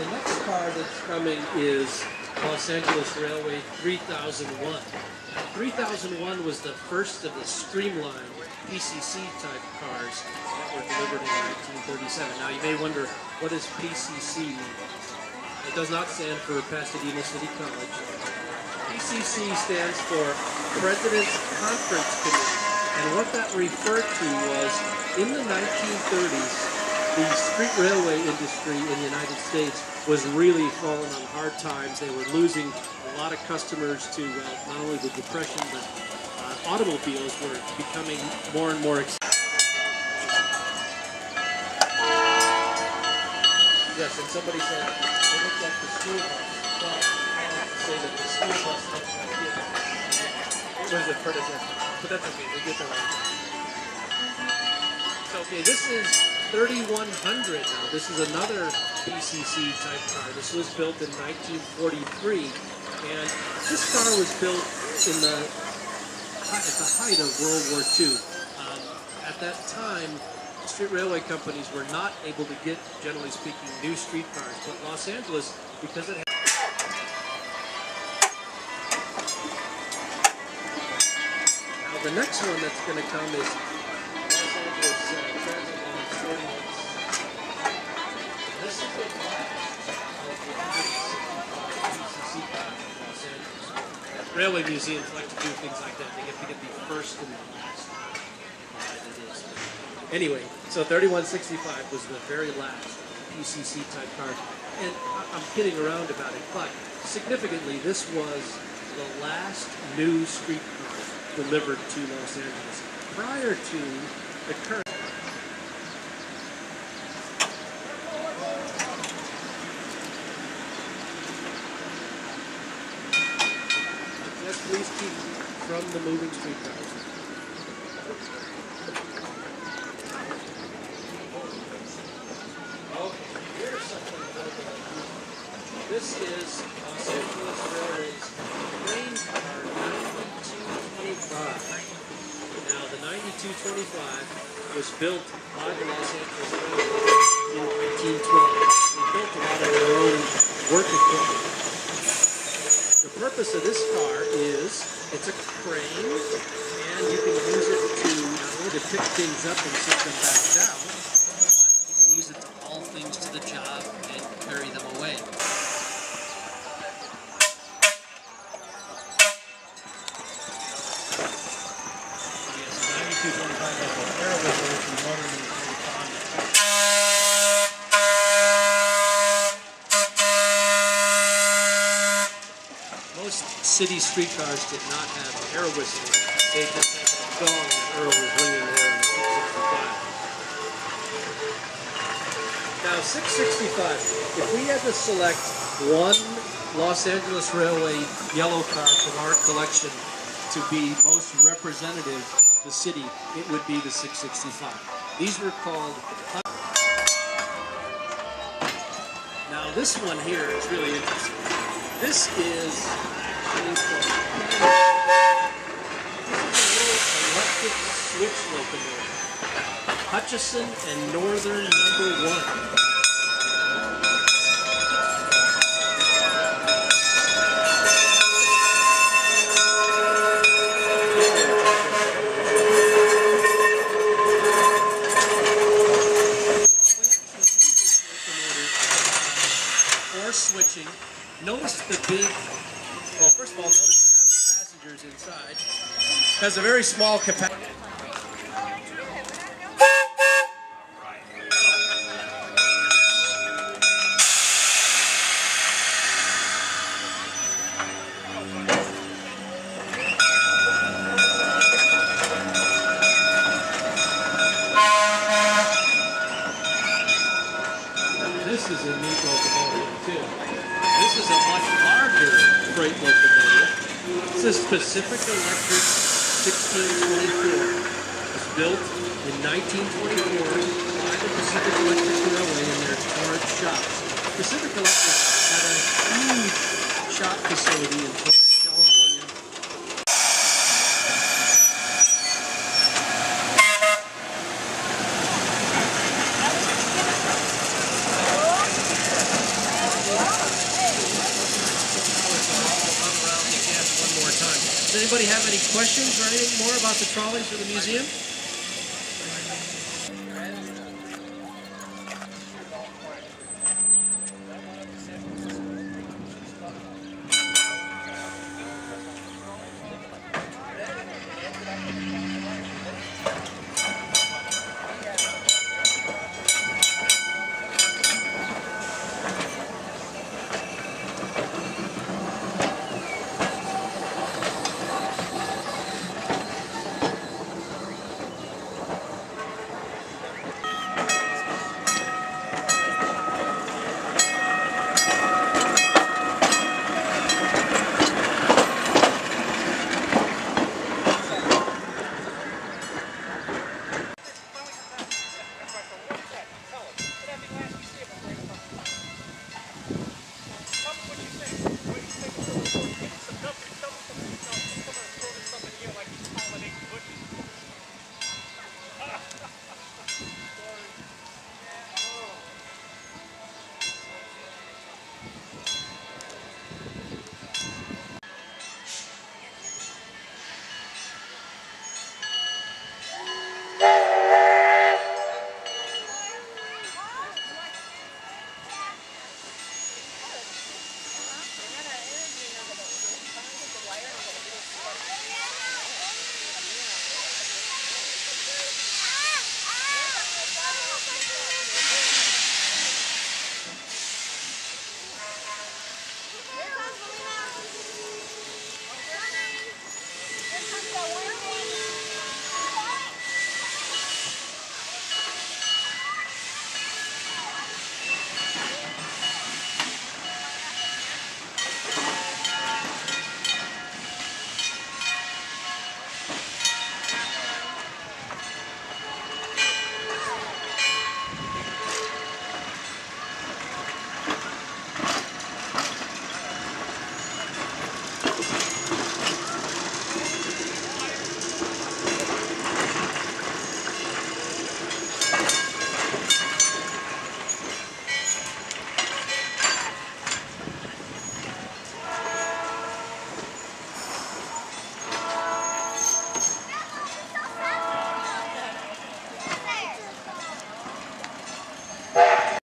the next car that's coming is Los Angeles Railway 3001. 3001 was the first of the streamlined PCC type cars that were delivered in 1937. Now you may wonder, what does PCC mean? It does not stand for Pasadena City College. PCC stands for President's Conference Committee. And what that referred to was in the 1930s, the street railway industry in the United States was really falling on hard times. They were losing a lot of customers to well, not only the depression, but uh, automobiles were becoming more and more expensive. Yes, and somebody said it looked like the school bus. Well, I have to say that the school bus looks like it. It was a predecessor, but that's okay. We get the right. So, okay, this is 3100 now. This is another PCC type car. This was built in 1943, and this car was built in the at the height of World War II. Um, at that time, street railway companies were not able to get, generally speaking, new streetcars. But Los Angeles, because it had now the next one that's going to come is Railway museums like to do things like that. They get to get the first and the last. Anyway, so 3165 was the very last PCC type car. And I'm kidding around about it, but significantly, this was the last new streetcar delivered to Los Angeles prior to the current. Yes, please keep from the moving streetcars. This is Los Angeles Railway's train car 9225. Now, the 9225 was built by the Los Angeles in 1912. They built a lot of their own work equipment. The purpose of this car is it's a crane, and you can use it to to pick things up and set them back down, you can use it to haul things to the job and carry them away. Yes, 9225 has an air very fond. Most city streetcars did not have air whistles. They just had that gong that Earl was ringing there in the 665. Now, 665, if we had to select one Los Angeles Railway yellow car from our collection to be most representative of the city, it would be the 665. These were called Now this one here is really interesting. This is electric switch locomotive. Hutchinson and Northern Number One. or switching. Notice the big, well, first of all, notice the happy passengers inside. Has a very small capacity. This is a neat locomotive too. This is a much larger freight locomotive. This is Pacific Electric 1624. It was built in 1924 by the Pacific Electric Railway in their Torrance shops. Pacific Electric had a huge shop facility in Torrance, anybody have any questions or anything more about the trolley for the museum?